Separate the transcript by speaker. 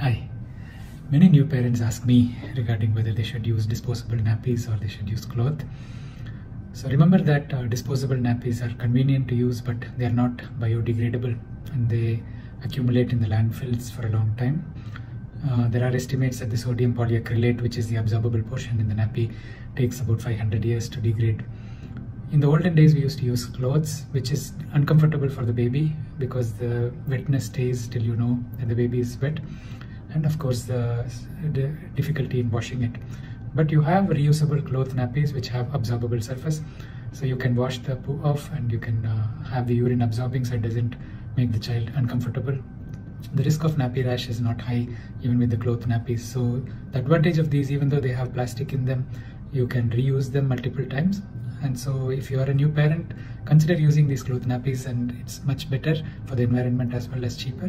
Speaker 1: Hi. Many new parents ask me regarding whether they should use disposable nappies or they should use cloth. So remember that uh, disposable nappies are convenient to use, but they are not biodegradable and they accumulate in the landfills for a long time. Uh, there are estimates that the sodium polyacrylate, which is the absorbable portion in the nappy, takes about 500 years to degrade. In the olden days, we used to use clothes, which is uncomfortable for the baby because the wetness stays till you know that the baby is wet, and of course, the, difficulty in washing it. But you have reusable cloth nappies which have absorbable surface, so you can wash the poo off and you can uh, have the urine absorbing so it doesn't make the child uncomfortable. The risk of nappy rash is not high even with the cloth nappies. So the advantage of these, even though they have plastic in them, you can reuse them multiple times and so if you are a new parent consider using these cloth nappies and it's much better for the environment as well as cheaper